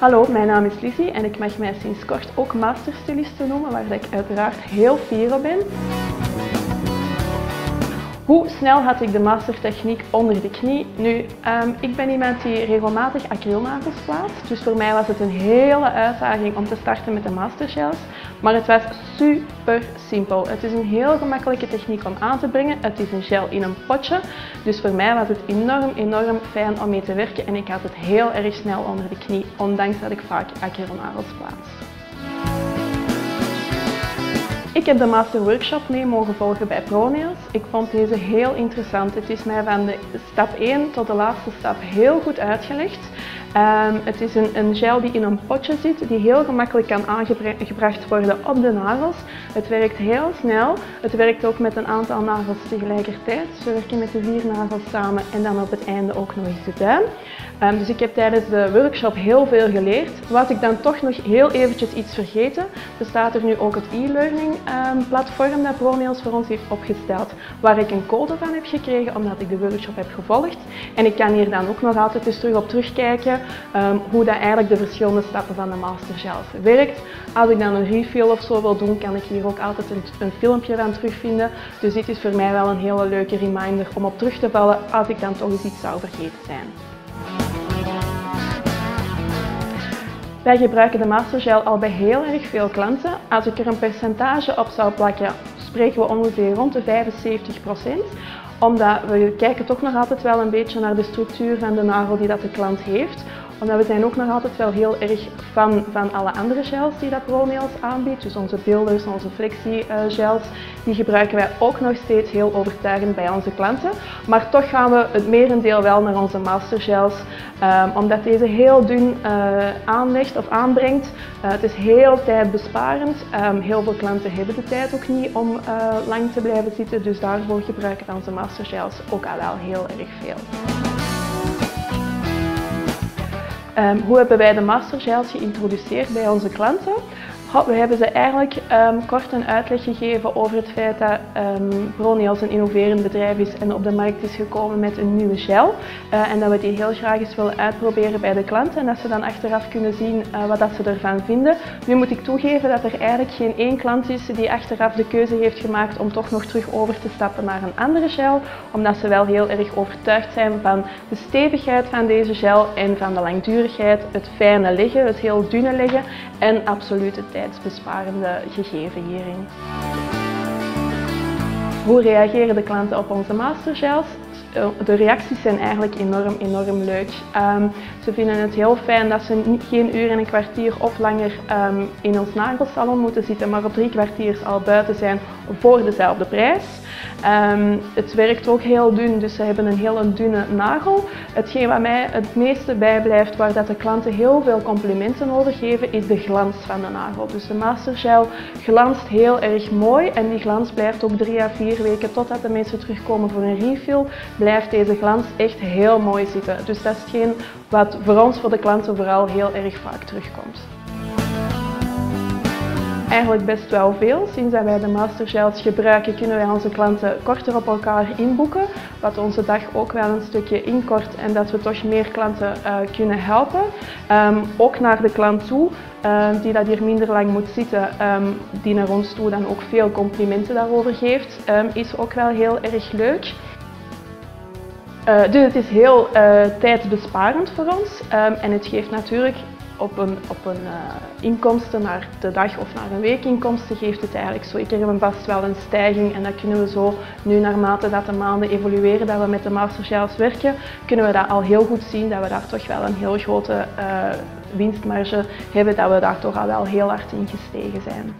Hallo, mijn naam is Lizzie en ik mag mij sinds kort ook masterstyliste noemen, waar ik uiteraard heel fier op ben. Hoe snel had ik de mastertechniek onder de knie? Nu, um, ik ben iemand die regelmatig acrylnagels plaatst, dus voor mij was het een hele uitdaging om te starten met de mastergels. Maar het was super simpel. Het is een heel gemakkelijke techniek om aan te brengen. Het is een gel in een potje, dus voor mij was het enorm, enorm fijn om mee te werken en ik had het heel erg snel onder de knie, ondanks dat ik vaak acrylnagels plaats. Ik heb de Master Workshop mee mogen volgen bij ProNails. Ik vond deze heel interessant. Het is mij van de stap 1 tot de laatste stap heel goed uitgelegd. Um, het is een, een, gel die in een potje zit, die heel gemakkelijk kan aangebracht worden op de nagels. Het werkt heel snel. Het werkt ook met een aantal nagels tegelijkertijd. Dus we werken met de vier nagels samen en dan op het einde ook nog eens de duim. Um, dus ik heb tijdens de workshop heel veel geleerd. Was ik dan toch nog heel eventjes iets vergeten, bestaat er nu ook het e-learning um, platform dat ProNails voor ons heeft opgesteld, waar ik een code van heb gekregen omdat ik de workshop heb gevolgd. En ik kan hier dan ook nog altijd eens terug op terugkijken um, hoe dat eigenlijk de verschillende stappen van de master zelf werkt. Als ik dan een refill of zo wil doen, kan ik hier ook altijd een, een filmpje van terugvinden. Dus dit is voor mij wel een hele leuke reminder om op terug te vallen als ik dan toch eens iets zou vergeten zijn. Wij gebruiken de Mastergel al bij heel erg veel klanten. Als ik er een percentage op zou plakken, spreken we ongeveer rond de 75 omdat we kijken toch nog altijd wel een beetje naar de structuur van de nagel die dat de klant heeft omdat we zijn ook nog altijd wel heel erg fan van alle andere gels die dat ProNails aanbiedt. Dus onze builders, onze flexie-gels, die gebruiken wij ook nog steeds heel overtuigend bij onze klanten. Maar toch gaan we het merendeel wel naar onze mastergels, um, omdat deze heel dun uh, aanlegt of aanbrengt. Uh, het is heel tijdbesparend. Um, heel veel klanten hebben de tijd ook niet om lang te blijven zitten, dus daarvoor gebruiken onze mastergels ook al wel heel erg veel. Um, hoe hebben wij de mastergels geïntroduceerd bij onze klanten? We hebben ze eigenlijk um, kort een uitleg gegeven over het feit dat um, Brony als een innoverend bedrijf is en op de markt is gekomen met een nieuwe gel. Uh, en dat we die heel graag eens willen uitproberen bij de klanten en dat ze dan achteraf kunnen zien uh, wat dat ze ervan vinden. Nu moet ik toegeven dat er eigenlijk geen één klant is die achteraf de keuze heeft gemaakt om toch nog terug over te stappen naar een andere gel, omdat ze wel heel erg overtuigd zijn van de stevigheid van deze gel en van de langdurigheid, het fijne liggen, het heel dunne liggen en absoluut het tijdsbesparende gegeven hierin. Hoe reageren de klanten op onze mastergels? Eh, de reacties zijn eigenlijk enorm, enorm leuk. Um, ze vinden het heel fijn dat ze niet, geen uur en een kwartier of langer um, in ons nagelsalon moeten zitten, maar op drie kwartiers al buiten zijn voor dezelfde prijs. Um, het werkt ook heel dun, dus ze hebben een hele dunne nagel. Hetgeen wat mij het meeste bijblijft, waar dat de klanten heel veel complimenten over geven, is de glans van de nagel. Dus de Mastergel glanst heel erg mooi en die glans blijft ook drie à vier weken totdat de mensen terugkomen voor een refill, blijft deze glans echt heel mooi zitten. Dus dat is hetgeen wat voor ons, voor de klanten, vooral heel erg vaak terugkomt. Eigenlijk best wel veel. Sinds dat wij de mastergels gebruiken kunnen wij onze klanten korter op elkaar inboeken. Wat onze dag ook wel een stukje inkort en dat we toch meer klanten uh, kunnen helpen. Um, ook naar de klant toe, um, die dat hier minder lang moet zitten, um, die naar ons toe dan ook veel complimenten daarover geeft, is ook wel heel erg leuk. Uh, dus het is heel uh, tijdsbesparend voor ons en het geeft natuurlijk op een, op een uh, inkomsten naar de dag of naar een week inkomsten geeft het eigenlijk zo. Ik heb vast wel een stijging en dat kunnen we zo nu naarmate dat de maanden evolueren dat we met de mastergels werken, kunnen we dat al heel goed zien dat we daar toch wel een heel grote uh, winstmarge hebben, dat we daar toch al wel heel hard in gestegen zijn.